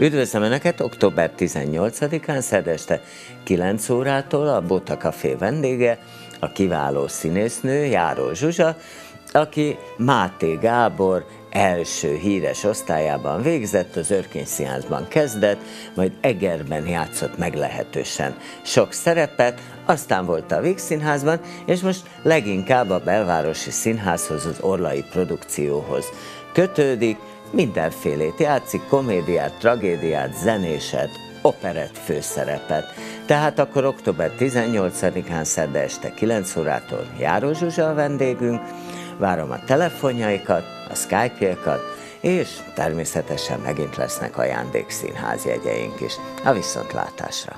Üdvözlöm Önöket október 18-án szerdeste 9 órától a Bota Café vendége, a kiváló színésznő Járó Zsuzsa, aki Máté Gábor első híres osztályában végzett, az Örkény Színházban kezdett, majd Egerben játszott meglehetősen sok szerepet, aztán volt a Víg Színházban, és most leginkább a belvárosi színházhoz, az Orlai produkcióhoz kötődik, mindenfélét játszik, komédiát, tragédiát, zenéset, operett főszerepet. Tehát akkor október 18-án szerde este 9 órától Járó Zsuzsa a vendégünk, várom a telefonjaikat, a Skype-jaikat, és természetesen megint lesznek ajándékszínház jegyeink is. A viszontlátásra!